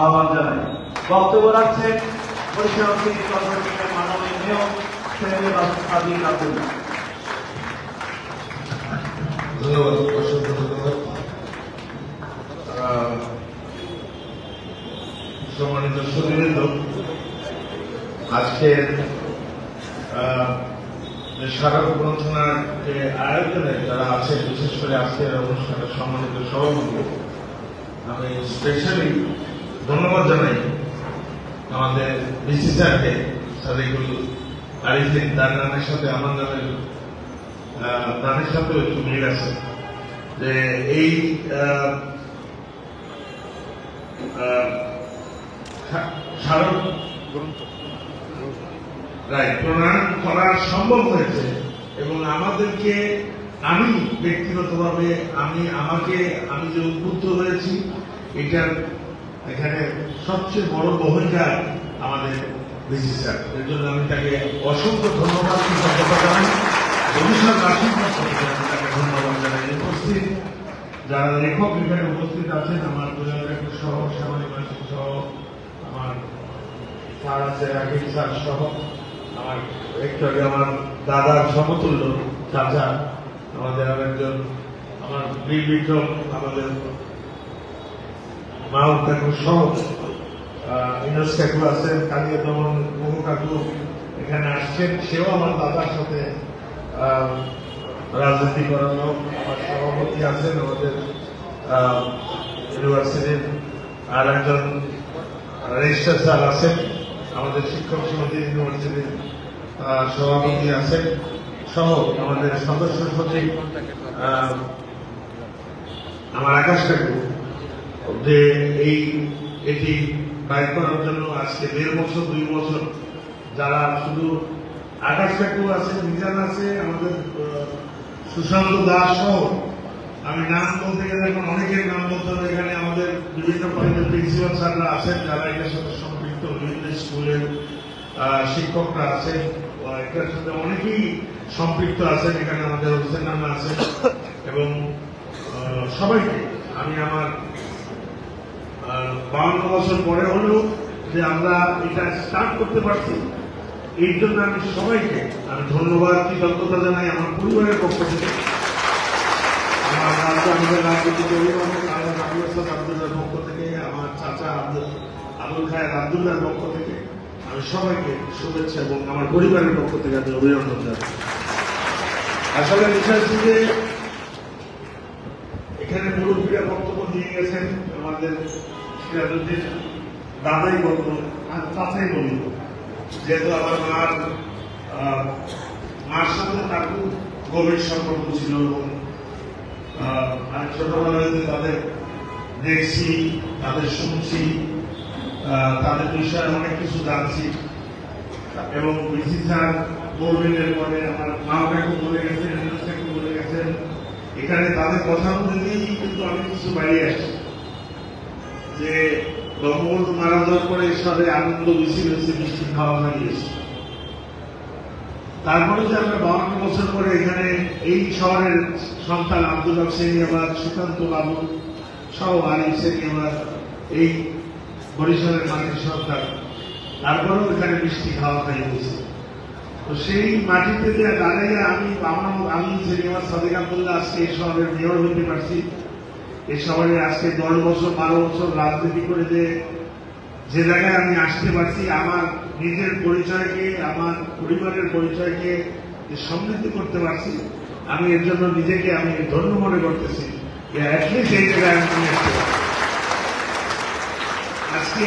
আহ্বান জানাই। বক্তব্য রাখছেন বরিশাল আজকের স্মারক গ্রন্থনার যে আয়োজনে যারা আছেন, বিশেষ করে আজকের অনুষ্ঠানের সম্মানিত সভাপতি আমি স্পেশালি ধন্যবাদ জানাই আমাদের ডিসি স্যারকে সাদিকুল আরিফিন তার নামের সাথে আমার নামের তাদের সাথেও একটু মিল আছে। যে এই আহ, আহ, সা- প্রণয়ন করা সম্ভব হয়েছে এবং আমাদেরকে আমি ব্যক্তিগতভাবে আমি আমাকে আমি যে উদ্বুদ্ধ হয়েছি এটার এখানে সবচেয়ে বড় ভূমিকা আমাদের ডিসি স্যার। এর জন্য আমি তাকে অসংখ্য ধন্যবাদ কৃতজ্ঞতা জানাই। ভবিষ্যৎবাসীর পক্ষ তাকে ধন্যবাদ জানাই। উপস্থিত, যারা লেখক এখানে উপস্থিত আছেন, আমার দুজন সহ সামাজিক সহ, আমার স্যার আছে রাকিব স্যার সহ, আমার একটু আমার দাদার সমতুল্য চাচা, আমাদের আরেকজন, আমার বীর বিক্রম, আমাদের মাও কাকু সহ ইনোস কাকু আছেন কালিয়া দমন বহু কাকু এখানে আসছেন, সেও আমার দাদার সাথে রাজনীতি করানো আমার সভাপতি আছেন, আমাদের ইউনিভার্সিটির আর একজন রেজিস্ট্রার স্যার আছেন, আমাদের শিক্ষক সমিতি ইউনিভার্সিটির সভাপতি আছেন, সহ আমাদের সদস্য সচিব আমার আকাশ ঠাকুর যে এই, এটি বাইর করার জন্য আজকে দেড় বছর, দুই বছর যারা শুধু আকাশ ঠাকুর আছে, মিজান আছে, আমাদের সুশান্ত দাস সহ, আমি নাম বলতে গেলে এখন অনেকের নাম বলতে হবে। এখানে আমাদের বিভিন্ন কলেজের প্রিন্সিপাল স্যাররা আছেন, যারা এটার সাথে সম্পৃক্ত, বিভিন্ন স্কুলের শিক্ষকরা আছেন এটার সাথে অনেকেই সম্পৃক্ত আছেন। এখানে আমাদের হোসেন নামা আছেন এবং সবাইকে আমি আমার বাউন্ন বছর পরে হলেও যে আমরা এটা স্টার্ট করতে পারছি। এই জন্য আমি সবাইকে আমি ধন্যবাদ, কৃতজ্ঞতা জানাই আমার পরিবারের পক্ষ থেকে। আমার থেকে, আমার চাচা পক্ষ থেকে আমি সবাইকে এবং আমার পরিবারের পক্ষ থেকে আসলে এখানে বক্তব্য দিয়ে গেছেন। আমাদের সিরাজুদ্দিন দাদাই বলব আর চাচাই বলি যেহেতু আমার মার মার সাথে তার খুব গভীর সম্পর্ক ছিল এবং আমি ছোটবেলায় তাদের দেখছি, তাদের শুনছি তাদের বিষয়ে অনেক কিছু জানছি, এবং বিসি স্যার বলবেন পরে আমার মা কাকু বলে গেছেন বলে গেছেন, এখানে তাদের কথা দিয়েই কিন্তু আমি কিছু বাইরে আসছি যে বঙ্গবন্ধু মারা যাওয়ার পরে শহরে আনন্দ মিছিল হয়েছে, মিষ্টি খাওয়া গিয়েছে তারপরে যে আমরা বাউন্ন বছর পরে এখানে এই শহরের সন্তান আব্দুল হক সেনিয়াবাদ, সুকান্ত বাবু সহ আলিম সেনিয়াবাদ, এই বরিশালের মাটির সন্তান, তারপরেও এখানে মিষ্টি খাওয়া খাই হয়েছে তো সেই মাটিতে যে দাঁড়িয়ে আমি আমার আমি সেনিয়াবাদ সাদেক আব্দুল্লাহ আজকে এই শহরের মেয়র হতে পারছি। এই শহরে আজকে দশ বছর, বারো বছর রাজনীতি করে যে যে জায়গায় আমি আসতে পারছি, আমার নিজের পরিচয়কে, আমার পরিবারের পরিচয়কে সমৃদ্ধ করতে পারছি, আমি এর জন্য নিজেকে আমি ধন্য মনে করতেছি যে অ্যাটলিস্ট এই জায়গায় আমি। আজকে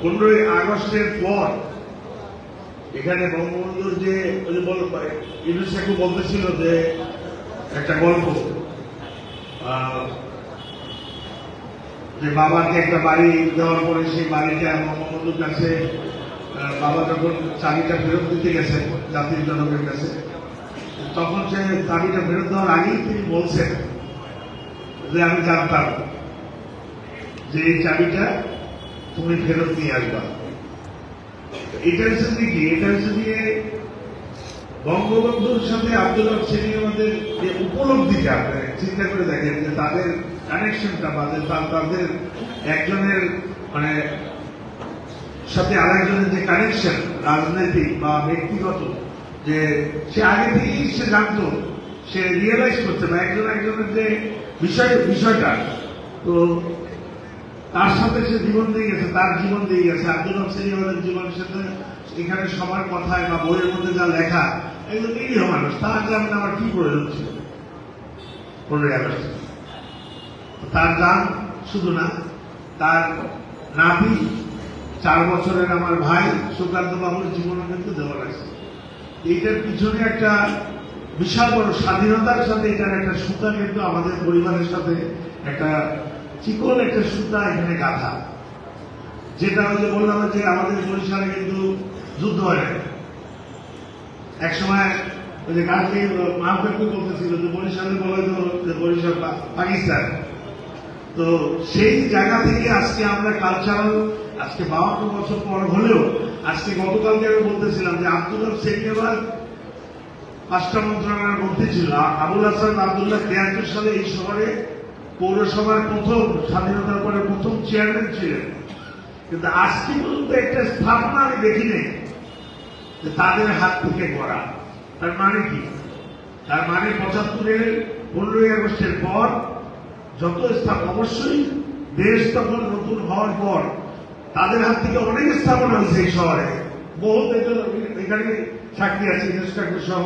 পনেরোই আগস্টের পর এখানে বঙ্গবন্ধুর যে, ওই যে বল ইউনুস কাকু বলতেছিল যে, একটা গল্প যে বাবাকে একটা বাড়ি দেওয়ার পরে সেই বাড়িটা বঙ্গবন্ধুর কাছে বাবা যখন চাবিটা ফেরত দিতে গেছেন জাতির জনকের কাছে, তখন সে চাবিটা ফেরত দেওয়ার আগেই তিনি বলছেন যে আমি জানতাম যে এই চাবিটা তুমি ফেরত নিয়ে আসবা। এটা হচ্ছে কি? এটা হচ্ছে দিয়ে বঙ্গবন্ধুর সাথে আব্দুল হক আমাদের যে উপলব্ধিটা, আপনারা চিন্তা করে দেখেন যে তাদের কানেকশনটা বা তাদের একজনের মানে সাথে আরেকজনের যে কানেকশন রাজনৈতিক বা ব্যক্তিগত, যে সে আগে থেকেই সে জানতো, সে রিয়েলাইজ করছে বা একজন একজনের যে বিষয়, বিষয়টা। তো তার সাথে সে জীবন দিয়ে গেছে, তার জীবন দিয়ে গেছে। আব্দুল হকসেন আমাদের জীবনের সাথে এখানে সবার কথায় বা বইয়ের মধ্যে যা লেখা একজন নিরীহ মানুষ তার জানেন আমার কি প্রয়োজন ছিল তার গান শুধু না তার নাতি চার বছরের আমার ভাই সুকান্ত বাবুর জীবনে কিন্তু দেওয়া লাগছে এইটার পিছনে একটা বিশাল বড় স্বাধীনতার সাথে এটার একটা সুতা কিন্তু আমাদের পরিবারের সাথে একটা চিকন একটা সুতা এখানে গাঁথা যেটা যে বললাম যে আমাদের বরিশালে কিন্তু যুদ্ধ হয় না এক সময় ওই যে কালকে মাহফেকু বলতেছিল যে বরিশালে বলে তো যে বরিশাল পাকিস্তান। তো সেই জায়গা থেকে আজকে আমরা কালচারাল আজকে বাউন্ন বছর পর হলেও আজকে গতকালকে আমি বলতেছিলাম যে আব্দুল হক সেকেবাদ পাঁচটা মন্ত্রণালয়ের মধ্যে ছিল। আবুল হাসান আবদুল্লাহ তিয়াত্তর সালে এই শহরে পৌরসভার প্রথম, স্বাধীনতার পরে প্রথম চেয়ারম্যান ছিলেন। কিন্তু আজকে পর্যন্ত একটা স্থাপনা আমি দেখি নাই যে তাদের হাত থেকে করা তার মানে কি? তার মানে পঁচাত্তরের পনেরোই আগস্টের পর যত স্থাপ অবশ্যই দেশ তখন নতুন হওয়ার পর তাদের হাত থেকে অনেক স্থাপনা হয়েছে এই শহরে। বহু এখানে চাকরি আছে ইনস্ট্রাক্টর সহ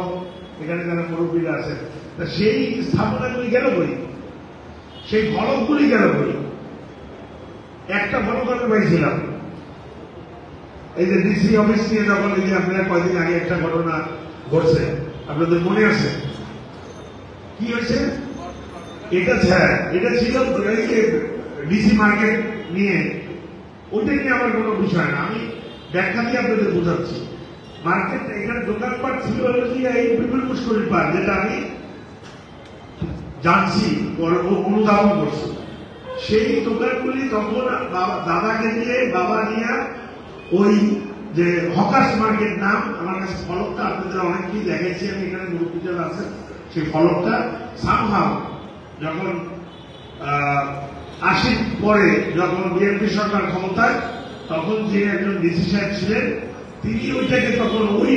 এখানে যারা মুরব্বীরা আছে তা সেই স্থাপনাগুলি গেল করি সেই ফলকগুলি গেল করি একটা ফলক আমি পাইছিলাম। এই যে ডিসি অফিস নিয়ে যখন এই যে আপনারা কয়দিন আগে একটা ঘটনা ঘটছে, আপনাদের মনে আছে? কি হয়েছে? এটা ছাড়া এটা ছিল ডিসি মার্কেট নিয়ে। ওটা নিয়ে আমার কোনো বিষয় না। আমি ব্যাখ্যা দিয়ে আপনাদের বোঝাচ্ছি। মার্কেট এখানে দোকানপাট ছিল এই বিপুল পুষ্করির পার যেটা আমি জানছি অনুধাবন করছি। সেই দোকানগুলি তখন দাদাকে নিয়ে বাবা নিয়ে ওই যে হকার্স মার্কেট নাম, আমার কাছে ফলকটা আপনাদের অনেককেই দেখেছি আমি এখানে মুরব্বীদের আছে সেই ফলকটা সামহাও যখন আশির পরে যখন বিএনপি সরকার ক্ষমতায়, তখন যে একজন ডিসি সাহেব ছিলেন, তিনি ওইটাকে তখন ওই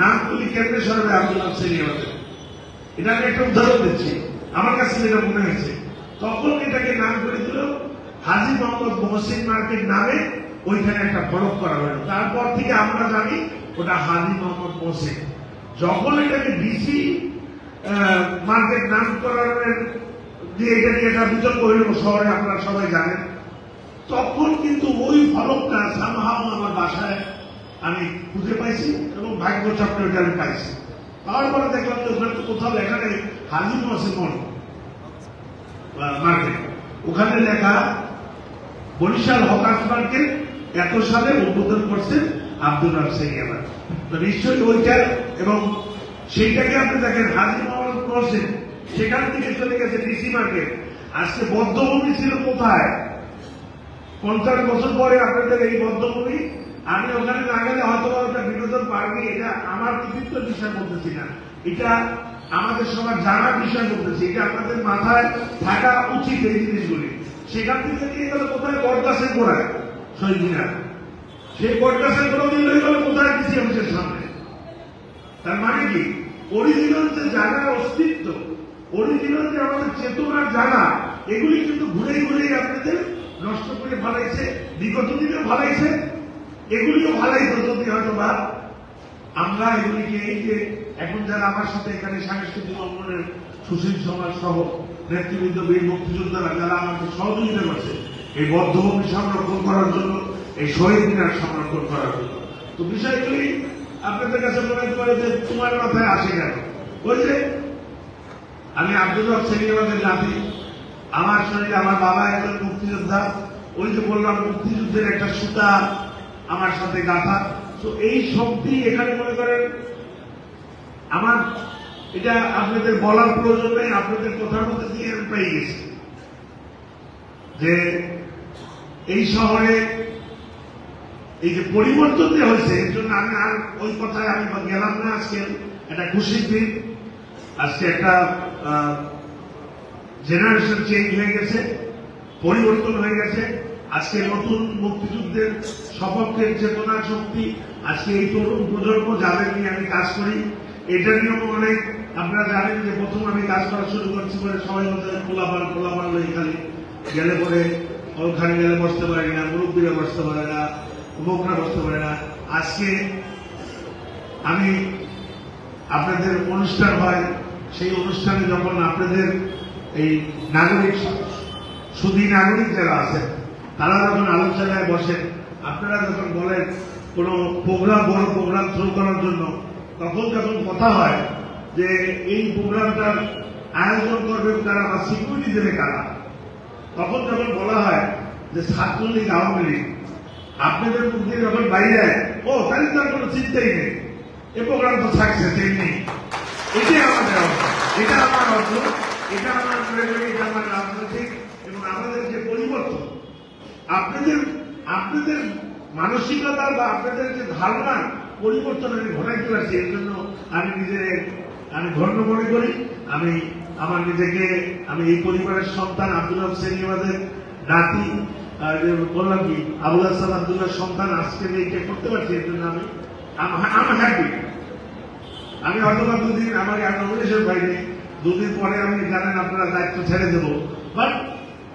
নামগুলি কেন্দ্রে সরবে আব্দুল হাসেন আমাদের এটা আমি একটা উদাহরণ দিচ্ছি, আমার কাছে যেটা মনে হয়েছে, তখন এটাকে নাম করে দিল হাজি মোহাম্মদ মহসিন মার্কেট নামে ওইখানে একটা ফলক করা হলো। তারপর থেকে আমরা জানি ওটা হাজি মোহাম্মদ মহসিন যখন এটাকে ডিসি মার্কেট নামকরণের যে এটা নিয়ে একটা বিতর্ক হইল শহরে আপনারা সবাই জানেন। তখন কিন্তু ওই ফলকটা সামহাও আমার বাসায় আমি খুঁজে পাইছি এবং ভাগ্য চক্র ওইটা আমি পাইছি। পাওয়ার পরে দেখলাম যে ওখানে তো কোথাও লেখা নেই, হাজি মহসিন মার্কেট ওখানে লেখা, বরিশাল হকার্স মার্কেট এত সালে উদ্বোধন করছেন আব্দুল রাফসাই আমার তো নিশ্চয়ই ওইটা এবং সেইটাকে আপনি দেখেন, হাজি মোহাম্মদ করছেন, সেখান থেকে চলে গেছে ডিসি মার্কেট আজকে বদ্ধভূমি ছিল কোথায়? পঞ্চাশ বছর পরে আপনাদের এই বদ্ধভূমি, আমি ওখানে না গেলে হয়তো ওটা বিনোদন পারবি, এটা আমার কৃতিত্ব বিষয় বলতেছি না। এটা আমাদের সবার জানার বিষয় বলতেছি, এটা আপনাদের মাথায় থাকা উচিত এই জিনিসগুলি। সেখান থেকে গেল কোথায়? বটগাছের গোড়ায়। মিনার সেই গোড়া হয়ে গেল কোথায় কৃষি অফিসের সামনে? তার মানে কি? অরিজিনাল যে জায়গার অস্তিত্ব, অরিজিনাল যে আমাদের চেতনার জায়গা, এগুলি কিন্তু ঘুরে ঘুরে আপনাদের নষ্ট করে ভালাইছে বিগত দিনে ভালাইছে এগুলিও ভালাইতো যদি হয়তো বা আমরা এগুলিকে এই যে এখন যারা আমার সাথে এখানে সাংস্কৃতিক অঙ্গনের সুশীল সমাজ সহ নেতৃবৃন্দ, বীর মুক্তিযোদ্ধারা, যারা আমাকে সহযোগিতা করছে এই বদ্ধভূমি সংরক্ষণ করার জন্য, এই শহীদ মিনার সংরক্ষণ করার জন্য। তো বিষয়গুলি আপনাদের কাছে মনে পারে যে তোমার মাথায় আসে কেন? ওই যে আমি আব্দুল হক সেলিমাদের নাতি, আমার শরীরে আমার বাবা একজন মুক্তিযোদ্ধা, ওই যে বললাম, মুক্তিযুদ্ধের একটা সুতা আমার সাথে গাথা। তো এই শক্তি এখানে মনে করেন, আমার এটা আপনাদের বলার প্রয়োজন নেই, আপনাদের কথার মধ্যে দিয়ে পেয়ে গেছি। যে এই শহরে এই যে পরিবর্তন যে হয়েছে, এর জন্য আমি আর ওই কথায় আমি গেলাম না আজকে। একটা খুশির দিন। আজকে একটা জেনারেশন চেঞ্জ হয়ে গেছে, পরিবর্তন হয়ে গেছে। আজকে নতুন মুক্তিযুদ্ধের সপক্ষের চেতনা শক্তি, আজকে এই তরুণ প্রজন্ম যাদের নিয়ে আমি কাজ করি, এটা নিয়েও অনেক আপনারা জানেন যে প্রথম আমি কাজ করা শুরু করছি পরে সবাই বলতে খোলাবার খোলাবার লই খালি গেলে পরে ওখানে গেলে বসতে পারে না, মুরব্বীরা বসতে পারে না যুবকরা বসতে পারে না। আজকে আমি আপনাদের অনুষ্ঠান হয়, সেই অনুষ্ঠানে যখন আপনাদের এই নাগরিক সুদী নাগরিক যারা আছেন, তারা যখন আলোচনায় বসেন, আপনারা যখন বলেন, কোনো প্রোগ্রাম বড় প্রোগ্রাম শুরু করার জন্য, তখন যখন কথা হয় যে এই প্রোগ্রামটার আয়োজন করবে তারা বা সিকিউরিটি দেবে কারা? তখন যখন বলা হয় যে ছাত্রলীগ আওয়ামী লীগ, আপনাদের মুখ যখন বাইরে ও, তাহলে তার কোনো চিন্তাই নেই। এ প্রোগ্রাম তো থাকছে তেমনি এটাই আমাদের এটা আমার অর্থ, এটা আমার এটা আমার রাজনৈতিক এবং আমাদের যে পরিবর্তন, আপনাদের আপনাদের মানসিকতা বা আপনাদের যে ধারণা পরিবর্তন আমি ঘটাইতে পারছি, এর জন্য আমি নিজের আমি ধন্য মনে করি। আমি আমার নিজেকে, আমি এই পরিবারের সন্তান আব্দুল হোসেন আমাদের নাতি বললাম কি, আবুল হাসান আব্দুল্লাহ সন্তান আজকে যে এইটা করতে পারছি, এর জন্য আমি আমি হ্যাপি আমি অথবা দুদিন আমাকে আর নমিনেশন পাইনি, দুদিন পরে আমি জানেন আপনারা দায়িত্ব ছেড়ে দেবো বাট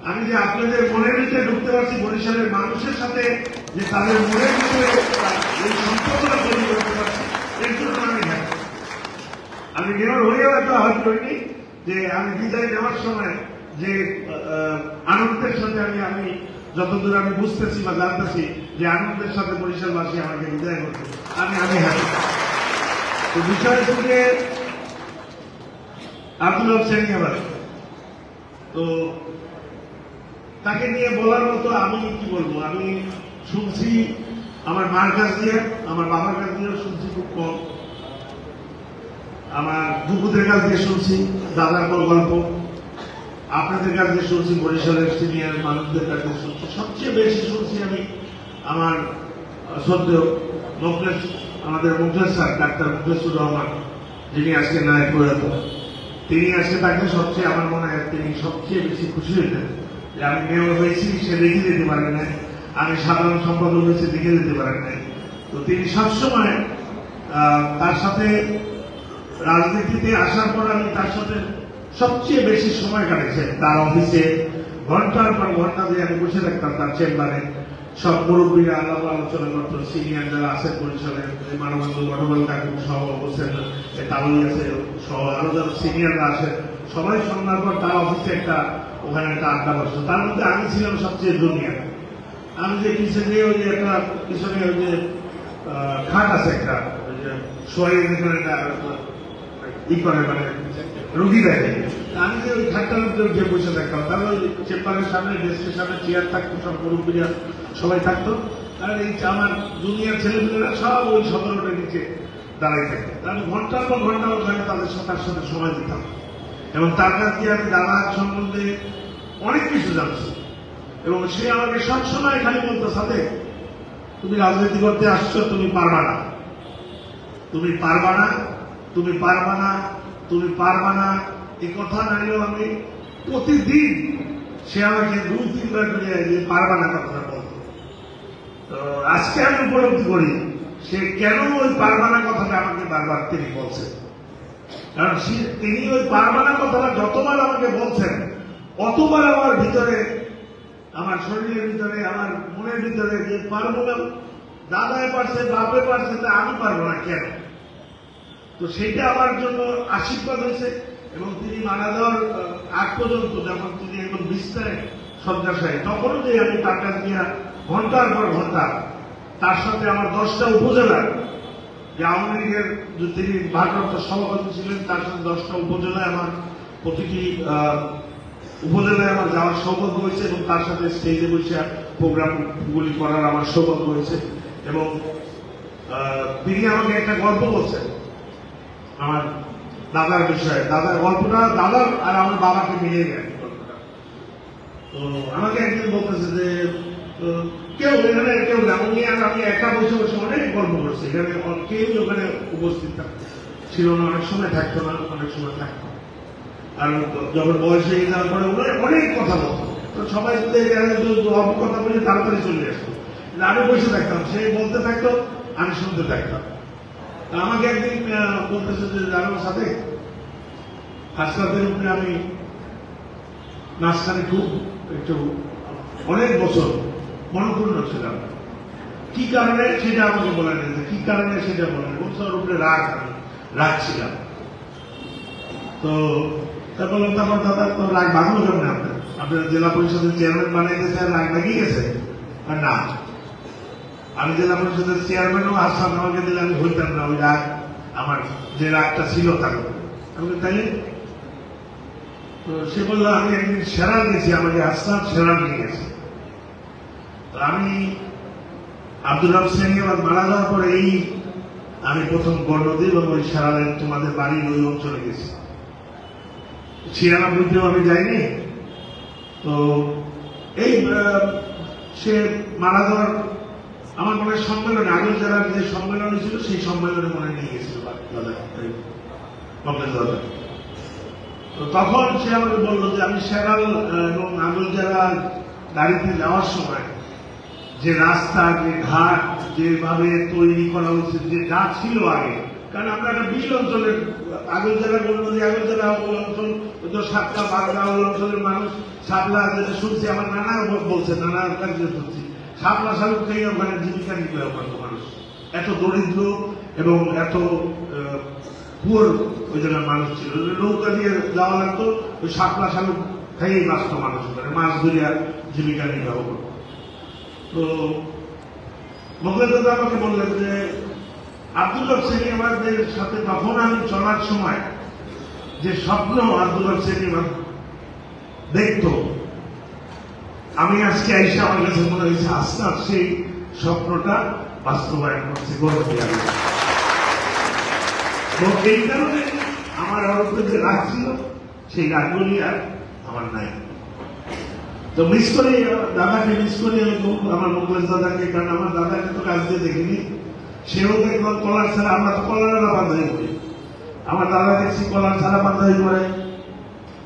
আমি যে আপনাদের মনের ভিতরে ঢুকতে পারছি, বরিশালের মানুষের সাথে যে তাদের মনের ভিতরে এই সম্পর্কটা তৈরি করতে পারছি, এর জন্য আমি। আমি মেয়র হয়েও এত আহত করিনি যে আমি বিদায় নেওয়ার সময় যে আনন্দের সাথে আমি আমি যতদূর আমি বুঝতেছি বা জানতেছি যে আনন্দের সাথে বরিশালবাসী আমাকে বিদায় করছে আমি আমি হ্যাপি তো বিষয় থেকে আব্দুল হোসেন আবার তো তাকে নিয়ে বলার মতো আমি কি বলব? আমি শুনছি আমার মার কাছ দিয়ে, আমার বাবার কাছ দিয়েও শুনছি খুব কম। আমার দুপুদের কাছ দিয়ে শুনছি, দাদার গল্প। আপনাদের কাছ দিয়ে শুনছি, বরিশালের সিনিয়র মানুষদের কাছ দিয়ে শুনছি। সবচেয়ে বেশি শুনছি আমি আমার শ্রদ্ধেয় মুখলেশ আমাদের মুখলেশ স্যার, ডাক্তার মুখলেসুর রহমান, যিনি আজকে নায়ক প্রয়াত তিনি আজকে তাকে সবচেয়ে, আমার মনে হয় তিনি সবচেয়ে বেশি খুশি হইতেন যে আমি মেয়র হয়েছি, সে লিখে দিতে পারেন নাই। আমি সাধারণ সম্পাদক হয়েছি, লিখে দিতে পারেন নাই। তো তিনি সবসময় তার সাথে রাজনীতিতে আসার পর আমি তার সাথে সবচেয়ে বেশি সময় কাটেছে। তার অফিসে ঘণ্টার পর ঘণ্টা দিয়ে আমি বসে থাকতাম, তার চেম্বারে সব মুরব্বীরা আলাপ আলোচনা করতো সিনিয়র যারা আছেন পরিষদের মানবন্ধু গঠবল কাকু সহ বসেন তালুই আছে সহ আরও যারা সিনিয়ররা আসেন সবাই সন্ধ্যার পর তার অফিসে একটা, ওখানে একটা আড্ডা বসতো। তার মধ্যে আমি ছিলাম সবচেয়ে জুনিয়র আমি যে পিছনে ওই যে একটা পিছনে ওই যে খাট আছে একটা, ওই যে শোয়াই একটা ই করে মানে রুগী দেখে। আমি যে ওই খাটটার মধ্যে যে বসে থাকতাম, তাহলে ওই চেম্বারের সামনে, ডেস্কের সামনে চেয়ার থাকতো, সব মুরব্বীরা সবাই থাকতো। আর এই আমার জুনিয়র ছেলেমেয়েরা সব ওই সতেরোটার নিচে দাঁড়াই থাকতো আমি ঘণ্টার পর ঘণ্টা ওখানে তাদের সাথে সাথে সময় দিতাম। এবং তার কাছ দিয়ে আমি দাদার সম্বন্ধে অনেক কিছু জানছি এবং সে আমাকে সবসময় খালি বলতো, সাথে, তুমি রাজনীতি করতে আসছো, তুমি পারবা না। তুমি পারবা না তুমি পারবা না, তুমি পারবা না। এ কথা নাইলেও আমি প্রতিদিন সে আমাকে দুই তিনবার করে পারবা না কথাটা বলতো তো আজকে আমি উপলব্ধি করি, সে কেন ওই পারবা না কথাটা আমাকে বারবার তিনি বলছেন? কারণ তিনি ওই পারবা না কথাটা যতবার আমাকে বলছেন, অতবার আমার ভিতরে, আমার শরীরের ভিতরে, আমার মনের ভিতরে যে পারব না দাদায় পারছে, বাপে পারছে, তা আমি পারব না কেন? তো সেটা আমার জন্য আশীর্বাদ হয়েছে এবং তিনি মারা যাওয়ার আগ পর্যন্ত যখন তিনি একদম বিস্তারে শয্যাশায়ী তখনও যে আমি তার কাছ গিয়া ঘণ্টার পর ঘণ্টা তার সাথে আমার দশটা উপজেলার যে আওয়ামী লীগের তিনি ভারপ্রাপ্ত সভাপতি ছিলেন, তার সাথে দশটা উপজেলায় আমার প্রতিটি উপজেলায় আমার যাওয়ার সৌভাগ্য হয়েছে এবং তার সাথে স্টেজে বসে প্রোগ্রামগুলি করার আমার সৌভাগ্য হয়েছে এবং তিনি আমাকে একটা গল্প বলছেন। আমার দাদার বিষয়ে, দাদার গল্পটা, দাদার আর আমার বাবাকে মিলিয়ে গল্পটা তো আমাকে একদিন বলতেছে যে কেউ এখানে কেউ না, উনি আর আমি একা বসে বসে অনেক গল্প করছি। এখানে কেউ ওখানে উপস্থিত ছিল না, অনেক সময় থাকতো না, অনেক সময় থাকতো। আর যখন বয়স হয়ে যাওয়ার পরে ওরা অনেক কথা বলতো। তো সবাই অল্প কথা বলে তাড়াতাড়ি চলে আসতো। আমি বসে থাকতাম, সে বলতে থাকতো, আমি শুনতে থাকতাম। আমাকে একদিন বলতেছে যে জানার সাথে হাসপাতালের উপরে আমি মাঝখানে খুব একটু অনেক বছর মনপূর্ণ ছিলাম। কি কারণে সেটা আমাকে বলে দিয়েছে কি কারণে সেটা বলে বছর উপরে রাগ, আমি রাগ ছিলাম। তো তা বললাম তারপর দাদা তো রাগ ভাঙলো কেমন আপনার? আপনার জেলা পরিষদের চেয়ারম্যান বানাইতেছে আর রাগ লাগিয়ে গেছে, আর না। আমি জেলা পরিষদের চেয়ারম্যানও আসাম আমাকে দিলে আমি হইতাম না ওই রাগ আমার যে রাগটা ছিল তার আমি তাইলে? তো সে বলল, আমি একদিন সেরা গেছি আমাকে আসাম সেরা নিয়ে গেছে। তো আমি আব্দুল রব সেনিয়াবাদ মারা যাওয়ার পরে এই আমি প্রথম গণদী এবং ওই সারাদিন তোমাদের বাড়ির ওই অঞ্চলে গেছি। ছিয়ানব্বইতেও আমি যাইনি। তো এই সে মারা যাওয়ার আমার মনে হয় সম্মেলনে আগের জেলার যে সম্মেলন ছিল, সেই সম্মেলনে মনে নিয়ে গেছিল তো তখন সে আমাকে বলল যে, আমি সেরাল এবং আগল জেলার গাড়িতে যাওয়ার সময় যে রাস্তা, যে ঘাট, যেভাবে তৈরি করা উচিত যে যা ছিল আগে, কারণ আমরা একটা বিল অঞ্চলের আগল জেলা বলব যে, আগল জেলা অঞ্চল তো সাতটা ওই অঞ্চলের মানুষ সাপলা যেটা শুনছি, আমার নানা বলছে, নানা কাছে শুনছি। সাপলা শালুক থেকে ওখানে জীবিকা নির্বাহ করতো মানুষ। এত দরিদ্র এবং এত পুয়ার ওই জায়গার মানুষ ছিল। নৌকা দিয়ে যাওয়া লাগতো, ওই সাপলা শালুক খেয়েই বাঁচত মানুষ ওখানে, মাছ ধরিয়া জীবিকা নির্বাহ করতো। তো দাদা আমাকে বললেন যে আব্দুল্লাহ আমাদের সাথে তখন আমি চলার সময় যে স্বপ্ন আব্দুল্লাহ সেনী দেখত আমি আজকে আইসা আমার কাছে মনে হয়েছে, আস্তে সেই স্বপ্নটা বাস্তবায়ন করছে গর্ব এই কারণে আমার উপরে যে রাগ ছিল, সেই রাগগুলি আর আমার নাই। তো মিস করি, দাদাকে মিস করি, আমি খুব আমার মুখলেশ দাদাকে, কারণ আমার দাদাকে তো কাজ দিয়ে দেখিনি। সেও দেখলাম কলার ছাড়া, আমরা তো কলার বান্ধাই করি আমার দাদা দেখছি কলার ছাড়া বান্ধাই করে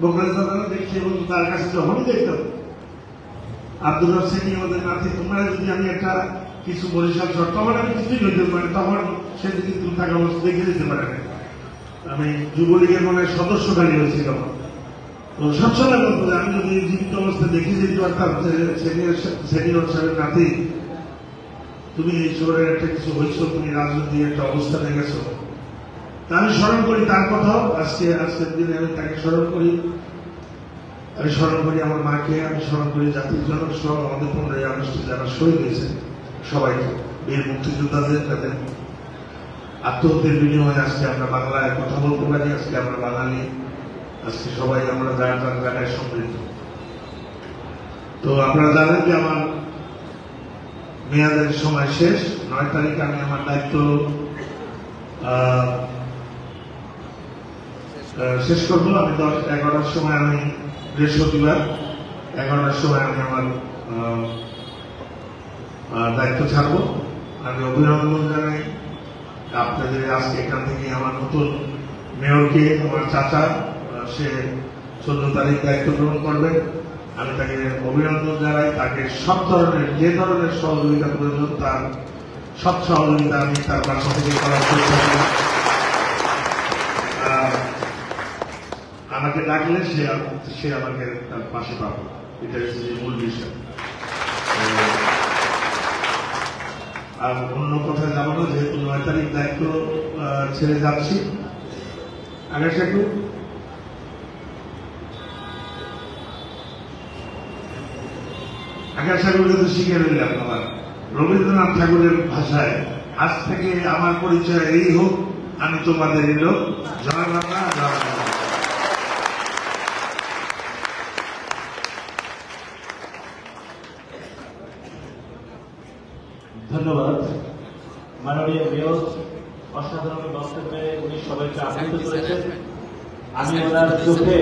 মুখলেশ দাদা দেখছি এবং তার কাছে যখনই দেখতাম আব্দুল রসেনি আমাদের নাতি তোমরা যদি আমি একটা কিছু বরিশাল শর্ট তখন আমি কিছুই হইতে পারি, তখন সে যদি তুমি থাকা অবস্থা দেখে দিতে পারে। না আমি যুবলীগের মনে হয় সদস্য দাঁড়িয়ে হয়েছি তখন। তো সবসময় বলতো আমি যদি জীবিত অবস্থায় দেখে যেতে পারতাম যে সেনিয়র সাহেবের নাতি, তুমি এই শহরের একটা কিছু হয়েছ, তুমি রাজনৈতিক একটা অবস্থানে গেছো তা আমি স্মরণ করি তার কথাও। আজকে আজকের দিনে আমি তাকে স্মরণ করি। আমি স্মরণ করি আমার মাকে, আমি স্মরণ করি জাতির জনক সহ আমাদের পনেরোই আগস্টে যারা শহীদ হয়েছে, সবাইকে, বীর মুক্তিযোদ্ধাদের, তাদের আত্মহত্যের বিনিময়ে আজকে আমরা বাংলায় কথা বলতে পারি, আজকে আমরা বাঙালি, আজকে সবাই আমরা যার যার জায়গায় সমৃদ্ধ। তো আপনারা জানেন যে আমার মেয়াদের সময় শেষ, নয় তারিখে আমি আমার দায়িত্ব শেষ করব। আমি দশ, এগারোটার সময় আমি বৃহস্পতিবার, এগারোটার সময় আমি আমার দায়িত্ব ছাড়বো। আমি অভিনন্দন জানাই। আপনাদের আজকে এখান থেকে আমার নতুন মেয়রকে, আমার চাচা সে চোদ্দ তারিখ দায়িত্ব গ্রহণ করবেন আমি তাকে অভিনন্দন জানাই। তাকে সব ধরনের, যে ধরনের সহযোগিতা প্রয়োজন, তার সব সহযোগিতা আমি তার বাসা থেকে করার চেষ্টা করি আমাকে ডাকলে সে সে আমাকে তার পাশে পাবো। এটা হচ্ছে যে মূল বিষয়। আর অন্য কথা যাব যেহেতু নয় তারিখ দায়িত্ব ছেড়ে যাচ্ছি। আকাশ একটু আকাশ ঠাকুরকে তো শিখে রইলাম আমার রবীন্দ্রনাথ ঠাকুরের ভাষায়, আজ থেকে আমার পরিচয় এই হোক, আমি তোমাদের এলো জয় বাংলা, জয় বাংলা ধন্যবাদ। মাননীয় মেয়র অসাধারণ বক্তব্যে উনি সবাইকে আপ্লুত করেছেন। আমি ওনার চোখে